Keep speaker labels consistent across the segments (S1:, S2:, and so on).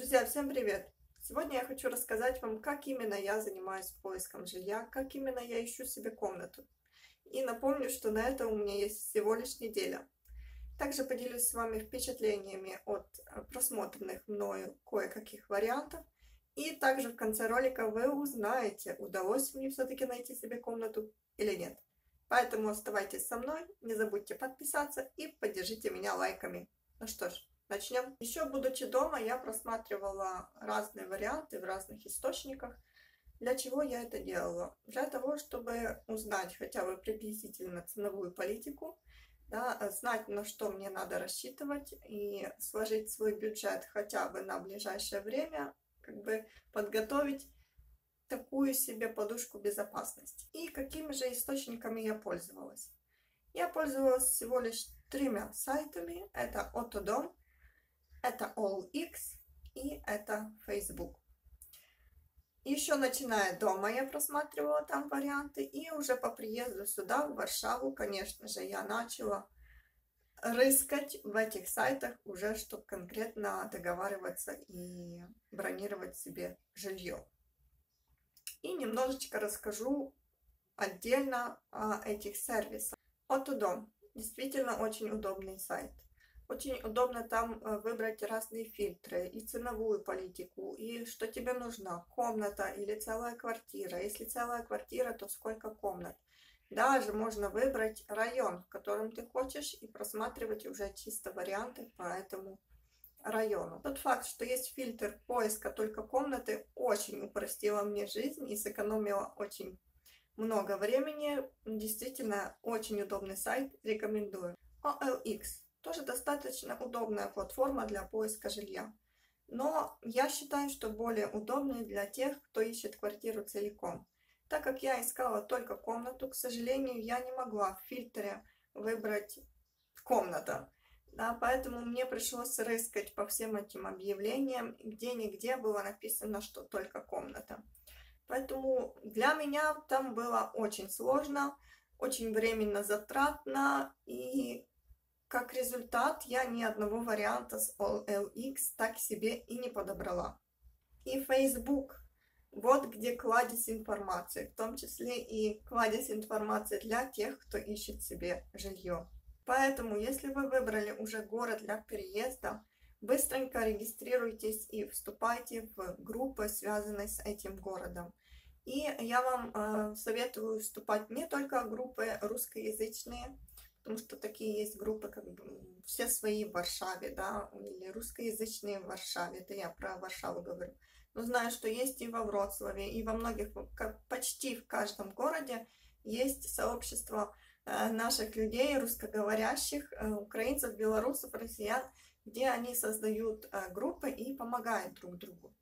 S1: Друзья, всем привет! Сегодня я хочу рассказать вам, как именно я занимаюсь поиском жилья, как именно я ищу себе комнату. И напомню, что на это у меня есть всего лишь неделя. Также поделюсь с вами впечатлениями от э, просмотренных мною кое-каких вариантов. И также в конце ролика вы узнаете, удалось мне все-таки найти себе комнату или нет. Поэтому оставайтесь со мной, не забудьте подписаться и поддержите меня лайками. Ну что ж, Начнем. Еще будучи дома, я просматривала разные варианты в разных источниках. Для чего я это делала? Для того, чтобы узнать хотя бы приблизительно ценовую политику, да, знать, на что мне надо рассчитывать и сложить свой бюджет хотя бы на ближайшее время, как бы подготовить такую себе подушку безопасности. И какими же источниками я пользовалась? Я пользовалась всего лишь тремя сайтами. Это Autodom, это OLX и это Facebook. Еще начиная дома я просматривала там варианты, и уже по приезду сюда, в Варшаву, конечно же, я начала рыскать в этих сайтах уже, чтобы конкретно договариваться и бронировать себе жилье. И немножечко расскажу отдельно о этих сервисах. Отудом. Действительно очень удобный сайт. Очень удобно там э, выбрать разные фильтры и ценовую политику, и что тебе нужно, комната или целая квартира. Если целая квартира, то сколько комнат. Даже можно выбрать район, в котором ты хочешь, и просматривать уже чисто варианты по этому району. Тот факт, что есть фильтр поиска только комнаты, очень упростила мне жизнь и сэкономила очень много времени. Действительно, очень удобный сайт, рекомендую. OLX тоже достаточно удобная платформа для поиска жилья. Но я считаю, что более удобной для тех, кто ищет квартиру целиком. Так как я искала только комнату, к сожалению, я не могла в фильтре выбрать комната. Да, поэтому мне пришлось рыскать по всем этим объявлениям, где-нигде было написано, что только комната. Поэтому для меня там было очень сложно, очень временно затратно и как результат, я ни одного варианта с OLX так себе и не подобрала. И Facebook. Вот где кладезь информации, в том числе и кладезь информации для тех, кто ищет себе жилье. Поэтому, если вы выбрали уже город для переезда, быстренько регистрируйтесь и вступайте в группы, связанные с этим городом. И я вам э, советую вступать не только в группы русскоязычные, потому что такие есть группы, как бы все свои в Варшаве, да, или русскоязычные в Варшаве, это я про Варшаву говорю. Но знаю, что есть и во Вроцлаве, и во многих, почти в каждом городе есть сообщество э, наших людей, русскоговорящих, э, украинцев, белорусов, россиян, где они создают э, группы и помогают друг другу.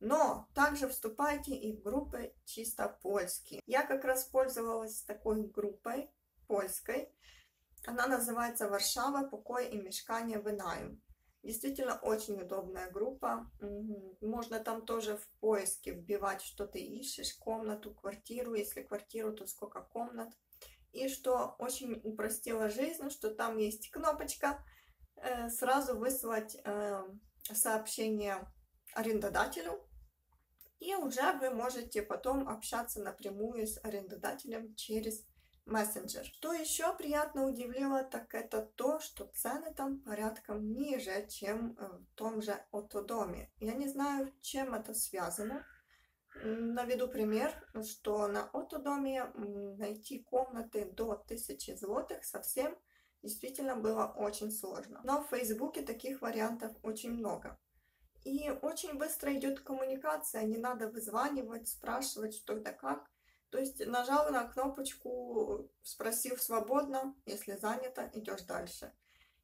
S1: Но также вступайте и в группы чисто польские. Я как раз пользовалась такой группой польской, она называется «Варшава. Покой и мешкание вынайм». Действительно очень удобная группа. Можно там тоже в поиске вбивать, что ты ищешь, комнату, квартиру. Если квартиру, то сколько комнат. И что очень упростило жизнь, что там есть кнопочка э, сразу выслать э, сообщение арендодателю. И уже вы можете потом общаться напрямую с арендодателем через мессенджер. Что еще приятно удивило, так это то, что цены там порядком ниже, чем э, в том же Отодоме. Я не знаю, чем это связано. Наведу пример, что на Отодоме найти комнаты до 1000 злотых совсем действительно было очень сложно. Но в Фейсбуке таких вариантов очень много. И очень быстро идет коммуникация, не надо вызванивать, спрашивать, что да как. То есть нажал на кнопочку, спросив свободно, если занято, идешь дальше.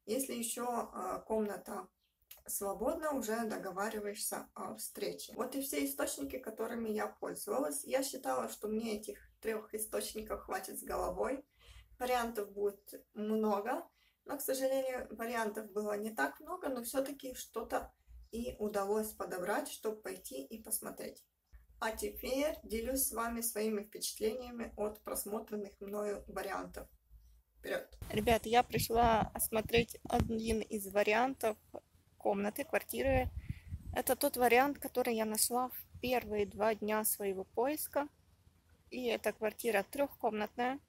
S1: Если еще а, комната свободна, уже договариваешься о встрече. Вот и все источники, которыми я пользовалась. Я считала, что мне этих трех источников хватит с головой. Вариантов будет много, но, к сожалению, вариантов было не так много, но все-таки что-то и удалось подобрать, чтобы пойти и посмотреть. А теперь делюсь с вами своими впечатлениями от просмотренных мною вариантов. Вперед!
S2: Ребят, я пришла осмотреть один из вариантов комнаты, квартиры
S1: Это тот вариант, который я нашла в первые два дня своего поиска. И эта квартира трехкомнатная,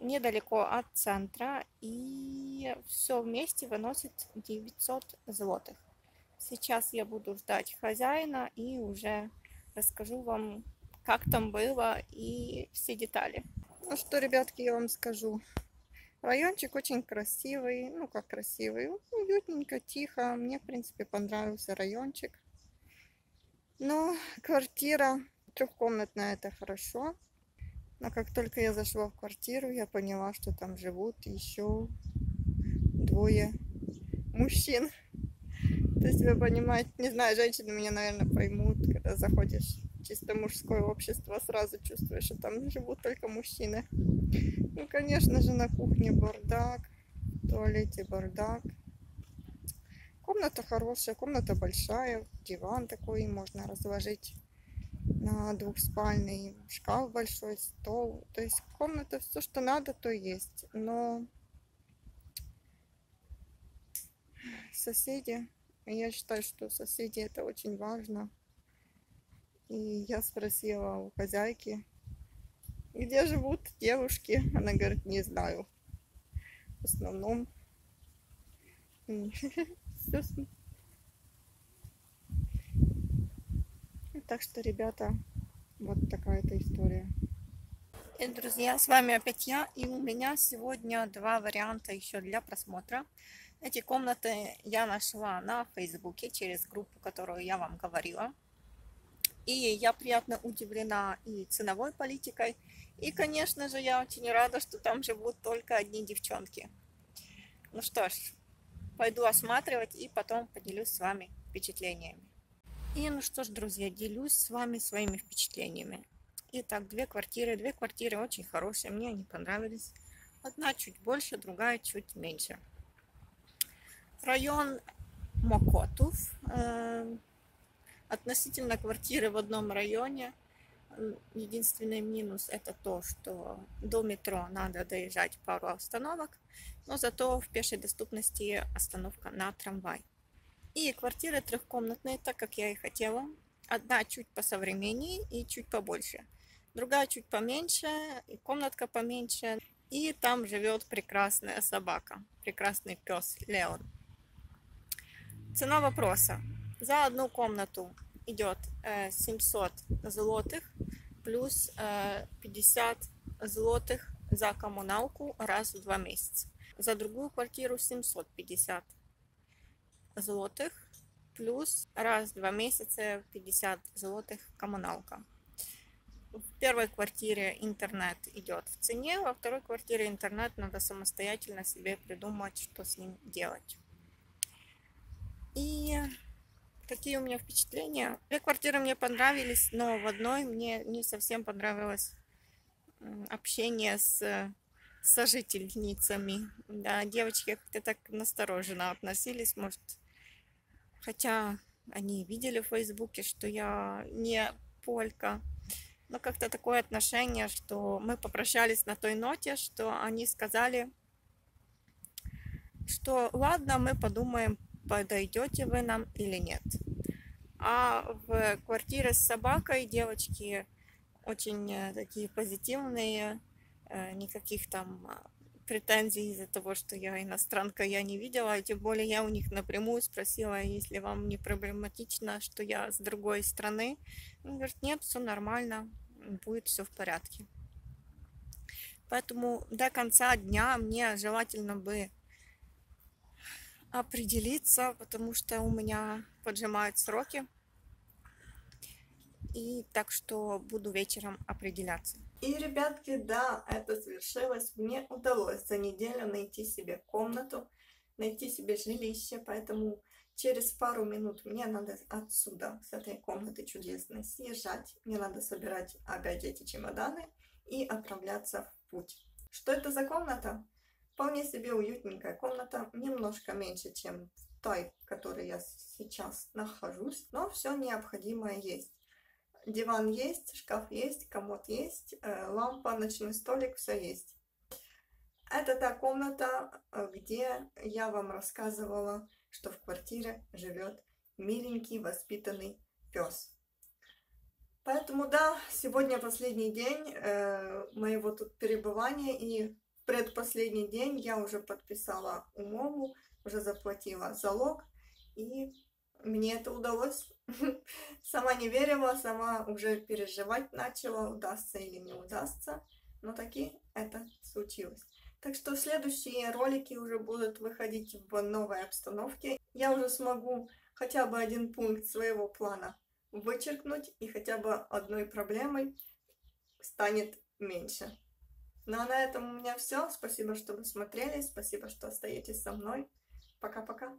S1: недалеко от центра. И все вместе выносит 900 злотых. Сейчас я буду ждать хозяина и уже расскажу вам, как там было и все детали. Ну что, ребятки, я вам скажу. Райончик очень красивый, ну как красивый, уютненько, тихо. Мне, в принципе, понравился райончик. Но квартира трехкомнатная, это хорошо. Но как только я зашла в квартиру, я поняла, что там живут еще двое мужчин. То есть вы не знаю, женщины меня, наверное, поймут, когда заходишь в чисто мужское общество, сразу чувствуешь, что там живут только мужчины. Ну, конечно же, на кухне бардак, в туалете бардак. Комната хорошая, комната большая, диван такой можно разложить на двухспальный, шкаф большой, стол. То есть комната, все, что надо, то есть. Но соседи я считаю, что соседи это очень важно. И я спросила у хозяйки, где живут девушки. Она говорит, не знаю. В основном. Так что, ребята, вот такая-то история. И, друзья, с вами опять я. И у меня сегодня два варианта еще для просмотра. Эти комнаты я нашла на Фейсбуке через группу, которую я вам говорила. И я приятно удивлена и ценовой политикой. И, конечно же, я очень рада, что там живут только одни девчонки. Ну что ж, пойду осматривать и потом поделюсь с вами впечатлениями. И ну что ж, друзья, делюсь с вами своими впечатлениями. Итак, две квартиры. Две квартиры очень хорошие, мне они понравились. Одна чуть больше, другая чуть меньше район Мокотов. Э, относительно квартиры в одном районе. Единственный минус это то, что до метро надо доезжать пару остановок, но зато в пешей доступности остановка на трамвай. И квартиры трехкомнатные, так как я и хотела. Одна чуть посовременнее и чуть побольше. Другая чуть поменьше, и комнатка поменьше. И там живет прекрасная собака, прекрасный пес Леон. Цена вопроса. За одну комнату идет 700 э, злотых плюс 50 э, злотых за коммуналку раз в два месяца. За другую квартиру 750 злотых плюс раз в два месяца 50 злотых коммуналка. В первой квартире интернет идет в цене, во второй квартире интернет надо самостоятельно себе придумать, что с ним делать. И какие у меня впечатления? Две квартиры мне понравились, но в одной мне не совсем понравилось общение с сожительницами. Да, девочки как-то так настороженно относились, может, хотя они видели в Фейсбуке, что я не полька. Но как-то такое отношение, что мы попрощались на той ноте, что они сказали, что ладно, мы подумаем подойдете вы нам или нет. А в квартире с собакой девочки очень э, такие позитивные, э, никаких там а, претензий из-за того, что я иностранка, я не видела. Тем более я у них напрямую спросила, если вам не проблематично, что я с другой страны. Он говорит, нет, все нормально, будет все в порядке. Поэтому до конца дня мне желательно бы определиться, потому что у меня поджимают сроки. И так что буду вечером определяться. И, ребятки, да, это свершилось. Мне удалось за неделю найти себе комнату, найти себе жилище, поэтому через пару минут мне надо отсюда, с этой комнаты чудесной, съезжать. Мне надо собирать опять эти чемоданы и отправляться в путь. Что это за комната? Вполне себе уютненькая комната, немножко меньше, чем в той, в которой я сейчас нахожусь, но все необходимое есть. Диван есть, шкаф есть, комод есть, э, лампа, ночной столик, все есть. Это та комната, э, где я вам рассказывала, что в квартире живет миленький, воспитанный пес. Поэтому да, сегодня последний день э, моего тут перебывания, и предпоследний день я уже подписала умову, уже заплатила залог, и мне это удалось. Сама не верила, сама уже переживать начала, удастся или не удастся, но таки это случилось. Так что следующие ролики уже будут выходить в новой обстановке. Я уже смогу хотя бы один пункт своего плана вычеркнуть, и хотя бы одной проблемой станет меньше. Ну а на этом у меня все. Спасибо, что вы смотрели. Спасибо, что остаетесь со мной. Пока-пока.